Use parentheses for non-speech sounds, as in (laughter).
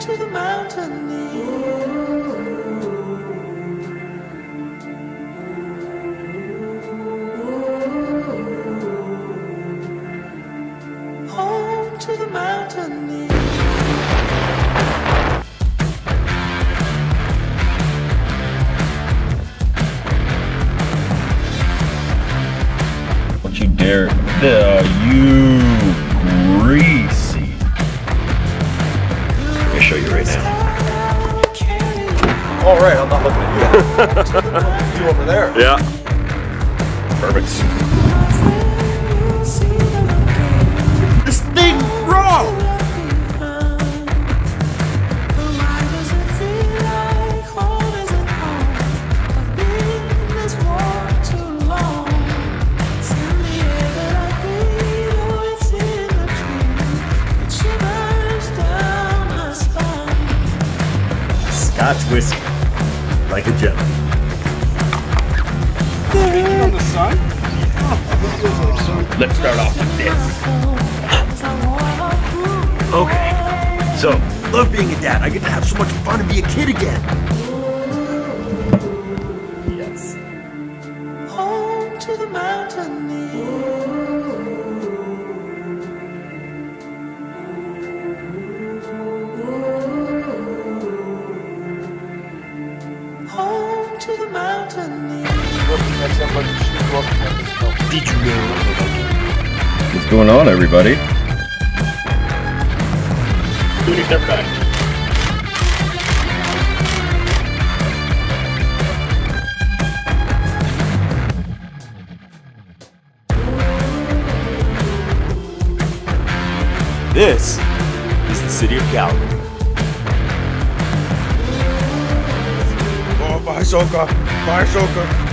to the mountain. Home to the mountain you dare, the you grease show you right now. All right, I'm not looking at you. (laughs) you over there. Yeah. Perfect. Scotch whiskey. Like a gentleman. On the sun. Let's start off with this. Okay. So, love being a dad. I get to have so much fun and be a kid again. Yes. Home to the mountain Looking at somebody, she's looking at this film. Did you know? What's going on, everybody? Duty step back. This is the city of Calgary. Oh, bye, Soka. Bye, Soka.